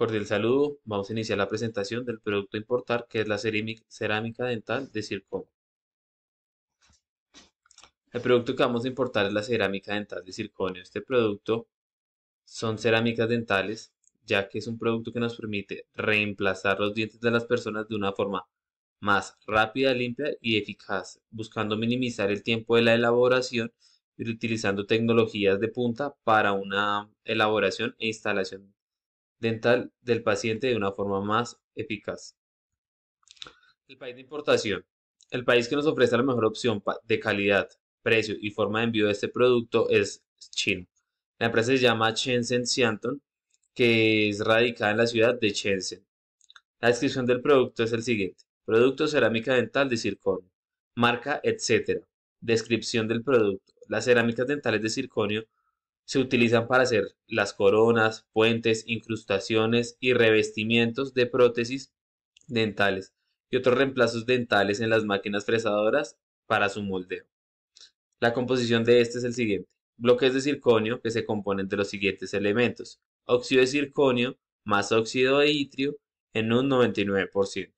Cordial saludo. Vamos a iniciar la presentación del producto a importar, que es la cerámica dental de circonio. El producto que vamos a importar es la cerámica dental de circonio. Este producto son cerámicas dentales, ya que es un producto que nos permite reemplazar los dientes de las personas de una forma más rápida, limpia y eficaz, buscando minimizar el tiempo de la elaboración y utilizando tecnologías de punta para una elaboración e instalación dental del paciente de una forma más eficaz. El país de importación. El país que nos ofrece la mejor opción de calidad, precio y forma de envío de este producto es China. La empresa se llama Shenzhen Xianton, que es radicada en la ciudad de Shenzhen. La descripción del producto es el siguiente. Producto cerámica dental de circonio. Marca, etc. Descripción del producto. Las cerámicas dentales de circonio se utilizan para hacer las coronas, puentes, incrustaciones y revestimientos de prótesis dentales y otros reemplazos dentales en las máquinas fresadoras para su moldeo. La composición de este es el siguiente. Bloques de circonio que se componen de los siguientes elementos. Óxido de circonio más óxido de itrio en un 99%.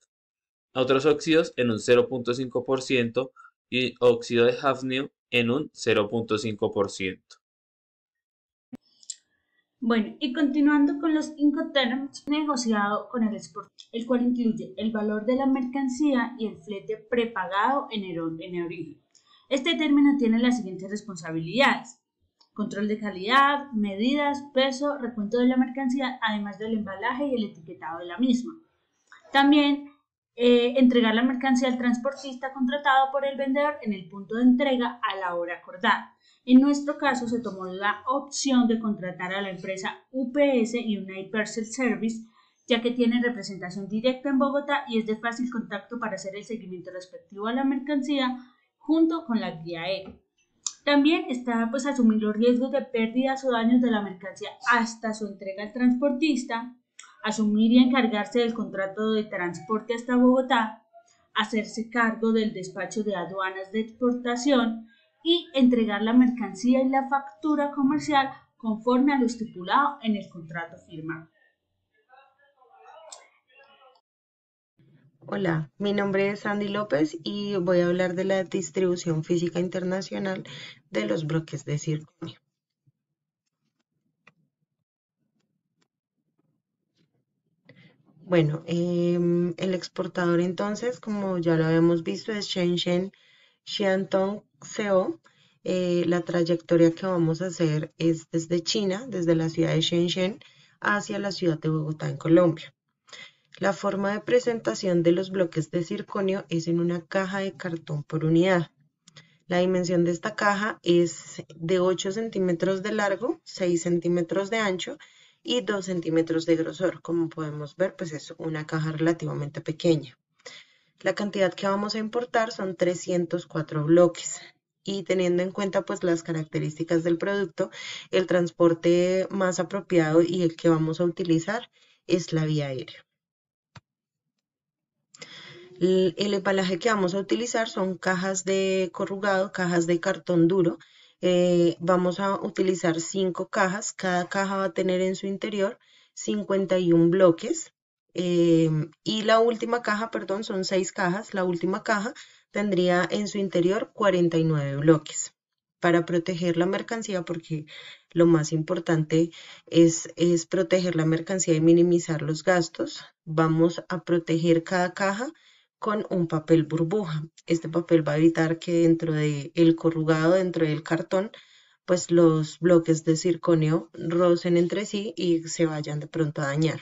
Otros óxidos en un 0.5% y óxido de hafnio en un 0.5%. Bueno, y continuando con los Incoterms, negociado con el export, el cual incluye el valor de la mercancía y el flete prepagado en, en origen. Este término tiene las siguientes responsabilidades. Control de calidad, medidas, peso, recuento de la mercancía, además del embalaje y el etiquetado de la misma. También eh, entregar la mercancía al transportista contratado por el vendedor en el punto de entrega a la hora acordada. En nuestro caso se tomó la opción de contratar a la empresa UPS y Universal Service, ya que tiene representación directa en Bogotá y es de fácil contacto para hacer el seguimiento respectivo a la mercancía junto con la guía aérea. También está pues asumir los riesgos de pérdidas o daños de la mercancía hasta su entrega al transportista, asumir y encargarse del contrato de transporte hasta Bogotá, hacerse cargo del despacho de aduanas de exportación, y entregar la mercancía y la factura comercial conforme a lo estipulado en el contrato firmado. Hola, mi nombre es Sandy López y voy a hablar de la distribución física internacional de los bloques de circonio. Bueno, em, el exportador entonces, como ya lo habíamos visto, es Shenzhen Xiantong CO. Eh, la trayectoria que vamos a hacer es desde China, desde la ciudad de Shenzhen, hacia la ciudad de Bogotá, en Colombia. La forma de presentación de los bloques de circonio es en una caja de cartón por unidad. La dimensión de esta caja es de 8 centímetros de largo, 6 centímetros de ancho y 2 centímetros de grosor. Como podemos ver, pues es una caja relativamente pequeña. La cantidad que vamos a importar son 304 bloques y teniendo en cuenta pues las características del producto, el transporte más apropiado y el que vamos a utilizar es la vía aérea. El, embalaje que vamos a utilizar son cajas de corrugado, cajas de cartón duro. Eh, vamos a utilizar cinco cajas, cada caja va a tener en su interior 51 bloques Em, y la última caja, perdón, son seis cajas. La última caja tendría en su interior 49 bloques para proteger la mercancía porque lo más importante es, es proteger la mercancía y minimizar los gastos. Vamos a proteger cada caja con un papel burbuja. Este papel va a evitar que dentro del el corrugado, dentro del cartón, pues los bloques de circonio rocen entre sí y se vayan de pronto a dañar.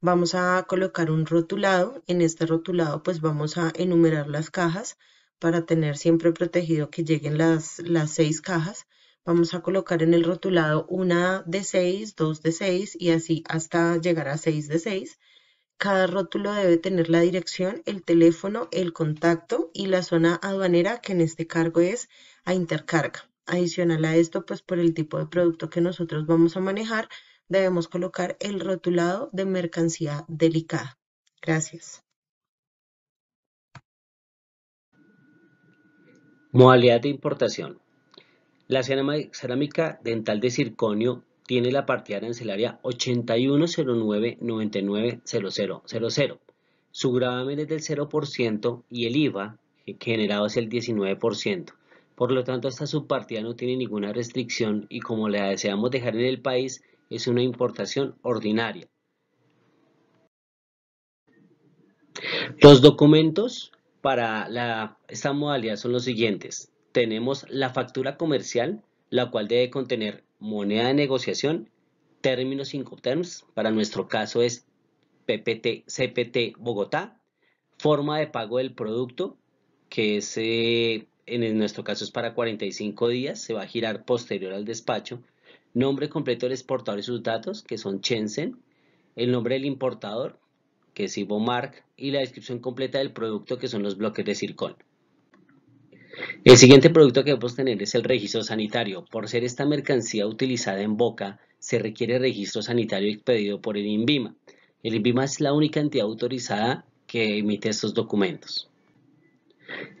Vamos a colocar un rotulado. En este rotulado pues vamos a enumerar las cajas para tener siempre protegido que lleguen las, las seis cajas. Vamos a colocar en el rotulado una de seis, dos de seis y así hasta llegar a seis de seis. Cada rótulo debe tener la dirección, el teléfono, el contacto y la zona aduanera que en este cargo es a intercarga. Adicional a esto, pues por el tipo de producto que nosotros vamos a manejar, debemos colocar el rotulado de mercancía delicada. Gracias. Modalidad de importación. La cerámica dental de circonio tiene la partida arancelaria 8109990000. Su gravamen es del 0% y el IVA generado es el 19%. Por lo tanto, esta subpartida no tiene ninguna restricción y como la deseamos dejar en el país, es una importación ordinaria. Los documentos para esta modalidad son los siguientes. Tenemos la factura comercial, la cual debe contener moneda de negociación, términos Incoterms, para nuestro caso es PPT, CPT Bogotá, forma de pago del producto, que es, eh, en nuestro caso es para 45 días, se va a girar posterior al despacho, nombre completo del exportador y sus datos, que son Chensen, el nombre del importador, que es Ivomark, y la descripción completa del producto, que son los bloques de Circon. El siguiente producto que debemos tener es el registro sanitario. Por ser esta mercancía utilizada en boca, se requiere registro sanitario expedido por el INVIMA. El INVIMA es la única entidad autorizada que emite estos documentos.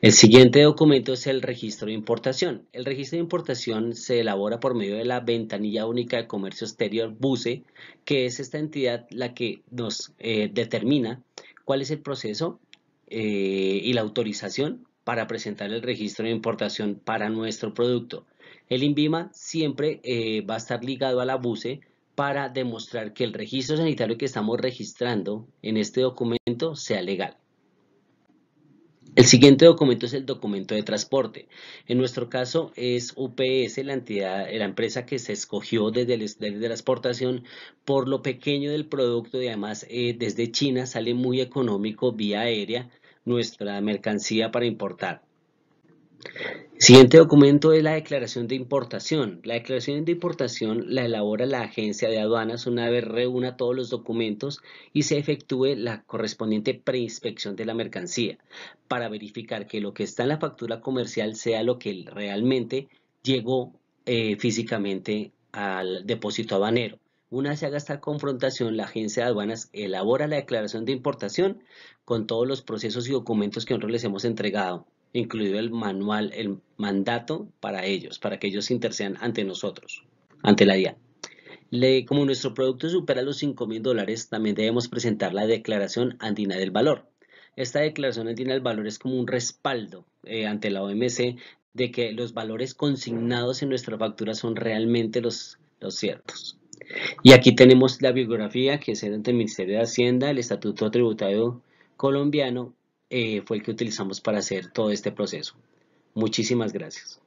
El siguiente documento es el registro de importación. El registro de importación se elabora por medio de la Ventanilla Única de Comercio Exterior, BUCE, que es esta entidad la que nos eh, determina cuál es el proceso eh, y la autorización para presentar el registro de importación para nuestro producto. El INVIMA siempre eh, va a estar ligado a la BUCE para demostrar que el registro sanitario que estamos registrando en este documento sea legal. El siguiente documento es el documento de transporte. En nuestro caso es UPS, la entidad, la empresa que se escogió desde, la exportación por lo pequeño del producto y además eh, desde China sale muy económico vía aérea nuestra mercancía para importar. Siguiente documento es la declaración de importación. La declaración de importación la elabora la agencia de aduanas una vez reúna todos los documentos y se efectúe la correspondiente preinspección de la mercancía para verificar que lo que está en la factura comercial sea lo que realmente llegó eh, físicamente al depósito aduanero. Una vez se haga esta confrontación, la agencia de aduanas elabora la declaración de importación con todos los procesos y documentos que nosotros les hemos entregado, incluido el manual, el mandato para ellos, para que ellos intercedan ante nosotros, ante la DIA. como nuestro producto supera los 5 mil dólares, también debemos presentar la declaración andina del valor. Esta declaración andina del valor es como un respaldo eh, ante la OMC de que los valores consignados en nuestra factura son realmente los, los ciertos. Y aquí tenemos la bibliografía que es ante el Ministerio de Hacienda, el Estatuto Tributario Colombiano, eh, fue el que utilizamos para hacer todo este proceso. Muchísimas gracias.